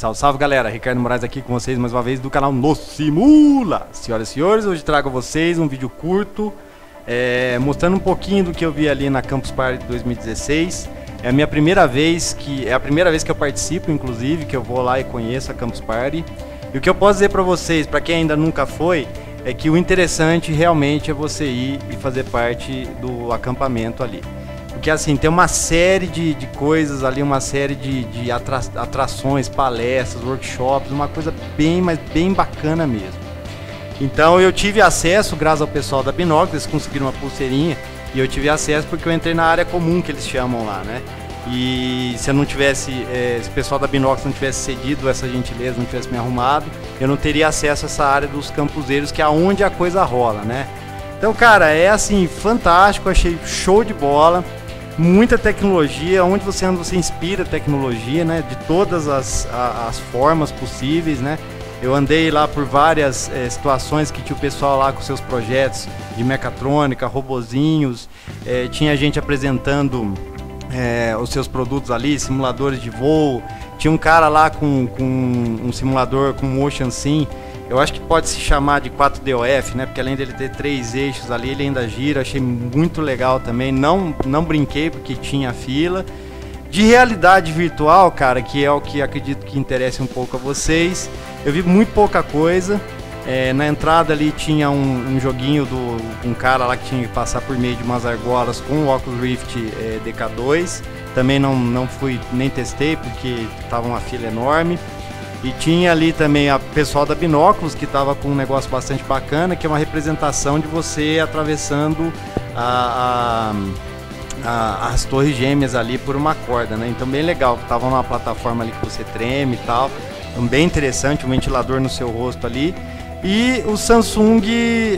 Salve, salve galera, Ricardo Moraes aqui com vocês mais uma vez do canal No Simula. Senhoras e senhores, hoje trago a vocês um vídeo curto é, mostrando um pouquinho do que eu vi ali na Campus Party 2016. É a minha primeira vez que é a primeira vez que eu participo, inclusive, que eu vou lá e conheço a Campus Party. E o que eu posso dizer para vocês, para quem ainda nunca foi, é que o interessante realmente é você ir e fazer parte do acampamento ali. Porque assim, tem uma série de, de coisas ali, uma série de, de atra, atrações, palestras, workshops, uma coisa bem, mas bem bacana mesmo. Então eu tive acesso, graças ao pessoal da Binóculos, eles conseguiram uma pulseirinha, e eu tive acesso porque eu entrei na área comum que eles chamam lá, né? E se eu não tivesse, é, se o pessoal da Binóculos não tivesse cedido essa gentileza, não tivesse me arrumado, eu não teria acesso a essa área dos campuseiros, que é onde a coisa rola, né? Então, cara, é assim, fantástico, achei show de bola muita tecnologia, onde você anda você inspira tecnologia, né, de todas as, as formas possíveis, né. Eu andei lá por várias é, situações que tinha o pessoal lá com seus projetos de mecatrônica, robozinhos, é, tinha gente apresentando é, os seus produtos ali, simuladores de voo, tinha um cara lá com, com um simulador com Motion Sim, eu acho que pode se chamar de 4DOF, né? Porque além dele ter três eixos ali, ele ainda gira. Achei muito legal também. Não, não brinquei porque tinha fila. De realidade virtual, cara, que é o que acredito que interessa um pouco a vocês. Eu vi muito pouca coisa. É, na entrada ali tinha um, um, joguinho do um cara lá que tinha que passar por meio de umas argolas com o Oculus Rift é, DK2. Também não, não fui nem testei porque tava uma fila enorme. E tinha ali também a pessoal da Binóculos que estava com um negócio bastante bacana, que é uma representação de você atravessando a, a, a, as torres gêmeas ali por uma corda, né? Então bem legal, tava numa plataforma ali que você treme e tal. Então bem interessante, um ventilador no seu rosto ali. E o Samsung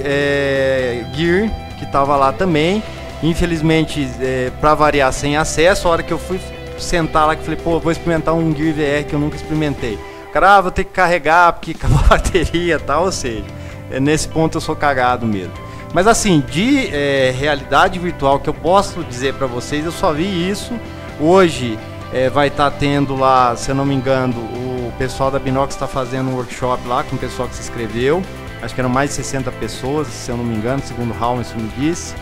é, Gear, que estava lá também. Infelizmente, é, para variar sem acesso, a hora que eu fui sentar lá, que falei, pô, vou experimentar um Gear VR que eu nunca experimentei cara, ah, vou ter que carregar porque acabou a bateria e tal, ou seja, é, nesse ponto eu sou cagado mesmo. Mas assim, de é, realidade virtual que eu posso dizer para vocês, eu só vi isso. Hoje é, vai estar tá tendo lá, se eu não me engano, o pessoal da Binox está fazendo um workshop lá com o pessoal que se inscreveu. Acho que eram mais de 60 pessoas, se eu não me engano, segundo o Howens me disse.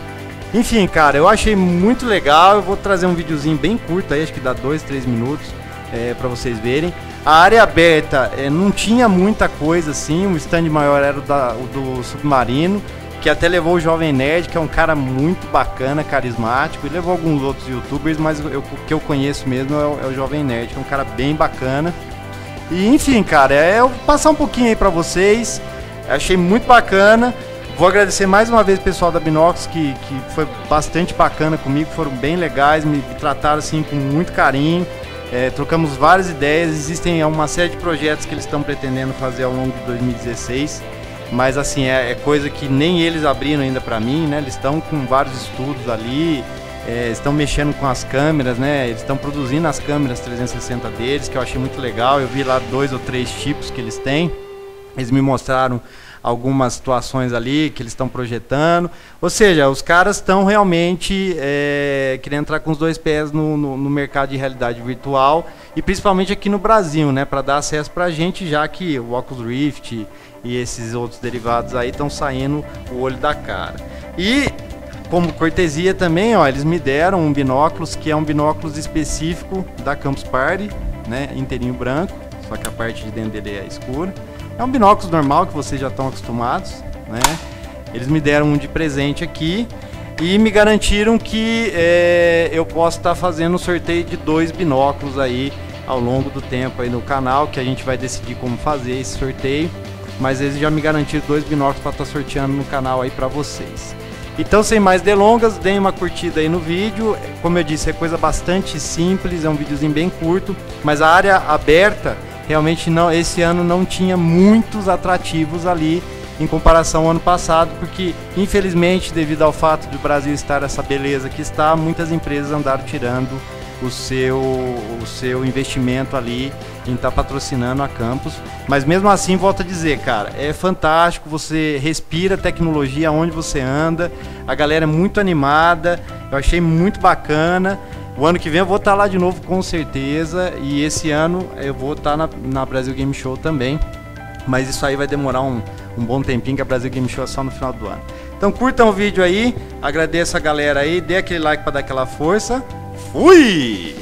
Enfim, cara, eu achei muito legal. Eu vou trazer um videozinho bem curto aí, acho que dá 2, 3 minutos é, para vocês verem. A área aberta é, não tinha muita coisa assim, o stand maior era o, da, o do Submarino, que até levou o Jovem Nerd, que é um cara muito bacana, carismático, e levou alguns outros youtubers, mas eu, o que eu conheço mesmo é o, é o, Jovem Nerd, que é um cara bem bacana. E enfim, cara, é eu passar um pouquinho aí pra vocês, achei muito bacana. Vou agradecer mais uma vez o pessoal da Binox, que, que foi bastante bacana comigo, foram bem legais, me trataram assim com muito carinho. É, trocamos várias ideias, existem uma série de projetos que eles estão pretendendo fazer ao longo de 2016, mas assim, é, é coisa que nem eles abriram ainda para mim, né? Eles estão com vários estudos ali, é, estão mexendo com as câmeras, né? Eles estão produzindo as câmeras 360 deles, que eu achei muito legal. Eu vi lá dois ou três tipos que eles têm. Eles me mostraram algumas situações ali que eles estão projetando. Ou seja, os caras estão realmente é, querendo entrar com os dois pés no, no, no, mercado de realidade virtual e principalmente aqui no Brasil, né, para dar acesso para a gente, já que o Oculus Rift e esses outros derivados aí estão saindo o olho da cara. E como cortesia também, ó, eles me deram um binóculos que é um binóculos específico da Campus Party, né, inteirinho branco, só que a parte de dentro dele é escura. É um binóculos normal que vocês já estão acostumados, né? Eles me deram um de presente aqui e me garantiram que é, eu posso estar tá fazendo um sorteio de dois binóculos aí ao longo do tempo aí no canal, que a gente vai decidir como fazer esse sorteio. Mas eles já me garantiram dois binóculos para estar tá sorteando no canal aí para vocês. Então, sem mais delongas, deem uma curtida aí no vídeo. Como eu disse, é coisa bastante simples, é um videozinho bem curto, mas a área aberta realmente não esse ano não tinha muitos atrativos ali em comparação ao ano passado, porque infelizmente, devido ao fato do Brasil estar essa beleza que está, muitas empresas andaram tirando o seu, o seu investimento ali em estar tá patrocinando a campus. Mas mesmo assim, volto a dizer, cara, é fantástico, você respira tecnologia onde você anda, a galera é muito animada, eu achei muito bacana. O ano que vem eu vou estar lá de novo com certeza. E esse ano eu vou estar na, na Brasil Game Show também. Mas isso aí vai demorar um, um bom tempinho, que a Brasil Game Show é só no final do ano. Então curtam o vídeo aí, agradeço a galera aí, dê aquele like para dar aquela força. Fui!